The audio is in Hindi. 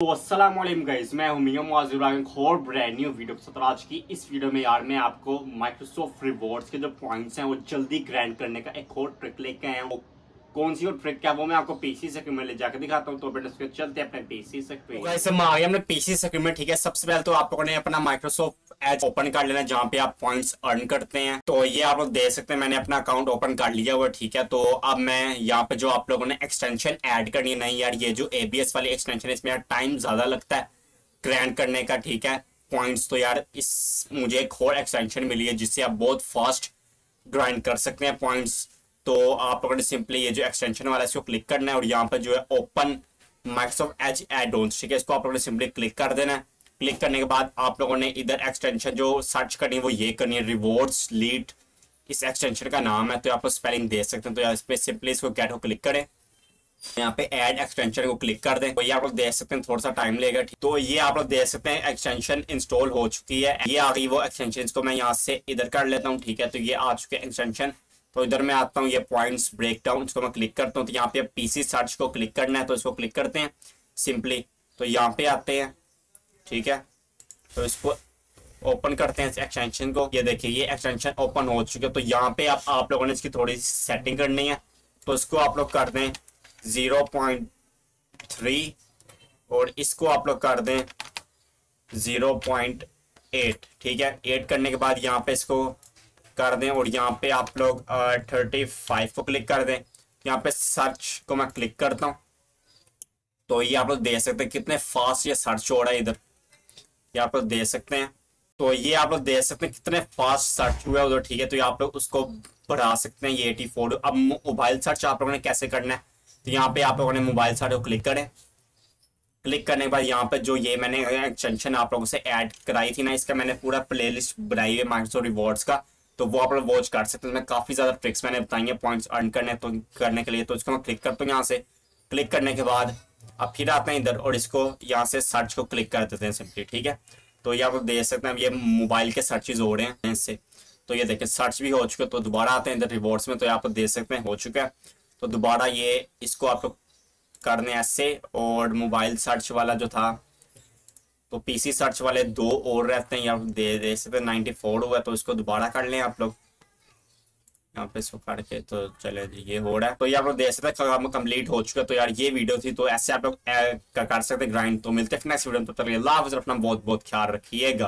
तो अस्सलाम गाइस, मैं हूँ मियाँ और ब्रांड न्यू वीडियो के साथ। आज की इस वीडियो में यार, मैं आपको माइक्रोसॉफ्ट रिवॉर्ड्स के जो पॉइंट्स हैं, वो जल्दी ग्रैंड करने का एक और ट्रिक लेके आया हूँ। कौन सी और ट्रिक क्या, वो मैं आपको पीसी से ले जाकर दिखाता हूँ तो बेटा उसके चलते अपने पीसी से वैसे हम आ गए हमने पीसी ठीक है? सबसे पहले तो आप लोगों ने अपना माइक्रोसॉफ्ट एज ओपन कर लेना जहाँ पे आप पॉइंट्स अर्न करते हैं। तो ये आप लोग देख सकते हैं, मैंने अपना अकाउंट ओपन कर लिया हुआ, ठीक है? तो अब मैं यहाँ पे जो आप लोगों ने एक्सटेंशन ऐड करनी है, नहीं यार, ये जो एबीएस वाली एक्सटेंशन है, इसमें यार टाइम ज़्यादा लगता है ग्रैंड करने का, ठीक है? पॉइंट्स तो यार इस, मुझे एक और एक्सटेंशन मिली है, जिससे आप बहुत फास्ट ग्राइंड कर सकते हैं पॉइंट्स तो आप लोगों ने सिंपली ये जो एक्सटेंशन वाला है, इसको क्लिक करना है और यहाँ पर जो है ओपन माइक्रोसॉफ्ट एज एड ठीक है? इसको आप लोगों ने सिंपली क्लिक कर देना है। क्लिक करने के बाद आप लोगों ने इधर एक्सटेंशन जो सर्च करनी है, वो ये करनी है रिवॉर्ड्स लीड इस एक्सटेंशन का नाम है तो आप स्पेलिंग दे सकते हैं तो इस पर सिंपली इसको गेट को क्लिक करें। यहाँ पे ऐड एक्सटेंशन को क्लिक कर दें। तो ये आप लोग देख सकते हैं थोड़ा सा टाइम लेगा, ठीक। तो ये आप लोग देख सकते हैं एक्सटेंशन इंस्टॉल हो चुकी है। ये आ गई वो एक्सटेंशन को मैं यहाँ से इधर कर लेता हूँ, ठीक है। तो ये आ चुके हैं एक्सटेंशन तो इधर मैं आता हूँ, ये पॉइंट्स ब्रेक डाउन इसको मैं क्लिक करता हूँ। तो यहाँ पे पीसी सर्च को क्लिक करना है तो इसको क्लिक करते हैं सिंपली तो यहाँ पे आते हैं। ठीक है? तो इसको ओपन करते हैं इस एक्सटेंशन को। ये देखिए, ये एक्सटेंशन ओपन हो चुके तो यहाँ पे आप आप लोगों ने इसकी थोड़ी सी सेटिंग करनी है। तो इसको आप लोग कर दें ज़ीरो पॉइंट थ्री और इसको आप लोग कर दें ज़ीरो पॉइंट एट ठीक है? एट करने के बाद यहाँ पे इसको कर दें और यहाँ पे आप लोग थर्टी फाइव को क्लिक कर दें। यहाँ पे सर्च को मैं क्लिक करता हूँ। तो ये आप लोग देख सकते हैं कितने फास्ट ये सर्च हो रहा है इधर। ये आप लोग देख सकते हैं। तो ये आप लोग देख सकते हैं, कितने फास्ट सर्च हुआ है उधर, ठीक है? तो आप लोग उसको बढ़ा सकते हैं, ये एटी फोर अब मोबाइल सर्च आप लोगों ने कैसे करना है? तो यहाँ पे आप लोगों ने मोबाइल सर्च को क्लिक करें। क्लिक करने के बाद यहाँ पे जो ये मैंने एक्सटेंशन आप लोगों से ऐड कराई थी ना, इसका मैंने पूरा प्लेलिस्ट बनाई है माइक्रोसॉफ्ट रिवॉर्ड्स का। तो वो आप लोग वॉच कर सकते हैं। मैं काफ़ी ज़्यादा ट्रिक्स मैंने बताई है पॉइंट्स अर्न करने तो करने के लिए। तो इसको मैं क्लिक करता हूँ यहाँ से। क्लिक करने के बाद अब फिर आते हैं इधर और इसको यहाँ से सर्च को क्लिक कर देते हैं सिंपली ठीक है? तो ये आप देख सकते हैं, ये मोबाइल के सर्चेज हो रहे हैं इससे तो ये देखें सर्च भी हो चुके तो दोबारा आते हैं इधर रिवॉर्ड्स में तो आप देख सकते हैं, हो चुका है। तो दोबारा ये इसको आप लोग करने ऐसे, और मोबाइल सर्च वाला जो था तो पीसी सर्च वाले दो और रहते हैं, यहाँ दे दे सकते नाइन्टी फोर हुआ तो इसको दोबारा कर लें आप लोग। यहाँ पे इसको करके तो चले ये हो रहा है। तो ये आप लोग देख सकते हैं काम कंप्लीट हो चुका है। तो यार, ये वीडियो थी तो ऐसे आप लोग कर सकते ग्राइंड तो मिलते हैं नेक्स्ट वीडियो तो चलिए अल्लाह अपना बहुत बहुत ख्याल रखिएगा।